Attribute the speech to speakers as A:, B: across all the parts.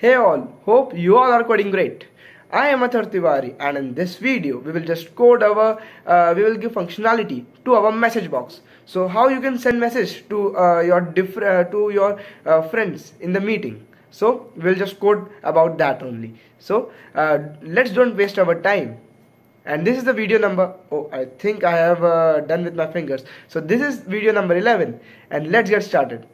A: Hey all, hope you all are coding great. I am Atharv Tiwari and in this video we will just code our, uh, we will give functionality to our message box. So how you can send message to uh, your diff uh, to your uh, friends in the meeting. So we'll just code about that only. So uh, let's don't waste our time. And this is the video number, oh I think I have uh, done with my fingers. So this is video number 11 and let's get started.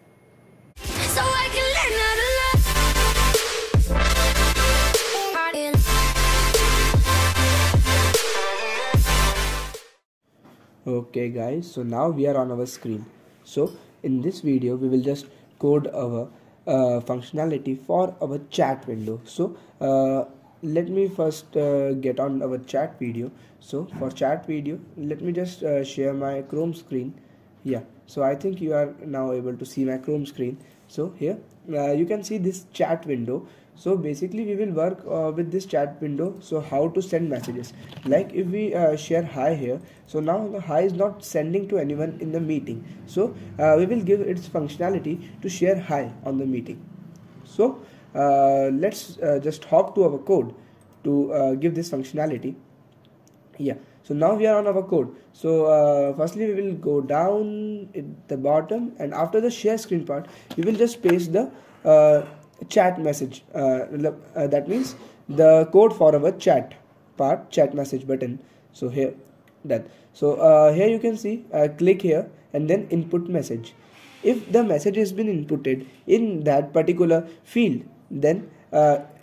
A: Okay guys so now we are on our screen. So in this video we will just code our uh, functionality for our chat window. So uh, let me first uh, get on our chat video. So for chat video let me just uh, share my chrome screen yeah. So i think you are now able to see my chrome screen. So here uh, you can see this chat window. So basically we will work uh, with this chat window. So how to send messages. Like if we uh, share hi here. So now the hi is not sending to anyone in the meeting. So uh, we will give its functionality to share hi on the meeting. So uh, let's uh, just hop to our code to uh, give this functionality yeah. So now we are on our code. So uh, firstly we will go down at the bottom and after the share screen part we will just paste the uh, chat message uh, uh, that means the code for our chat part chat message button. So here that so uh, here you can see click here and then input message. If the message has been inputted in that particular field then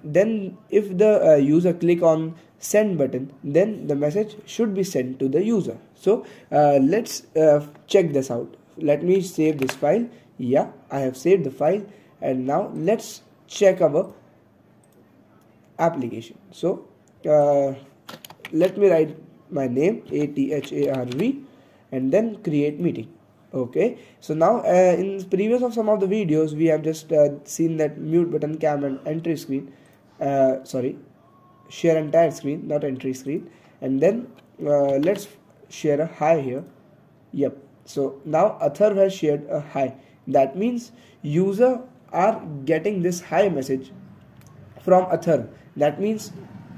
A: then if the uh, user click on send button then the message should be sent to the user. So uh, let's uh, check this out. Let me save this file. Yeah i have saved the file. And now let's check our application. So uh, let me write my name a t h a r v and then create meeting okay. So now uh, in previous of some of the videos we have just uh, seen that mute button cam and entry screen. Uh, sorry. Share entire screen not entry screen. And then uh, let's share a hi here. Yep. So now Atharv has shared a hi. That means user are getting this hi message from Atharv. That means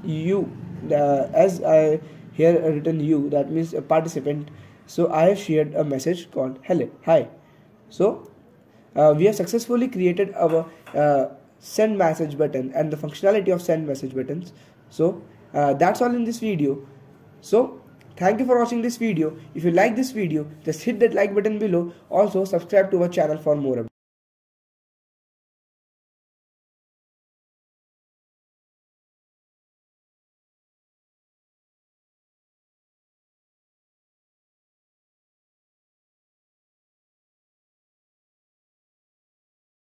A: you uh, as I here written you that means a participant so I have shared a message called hello hi. So uh, we have successfully created our uh, send message button and the functionality of send message buttons. So uh, that's all in this video. So thank you for watching this video. If you like this video just hit that like button below. Also subscribe to our channel for more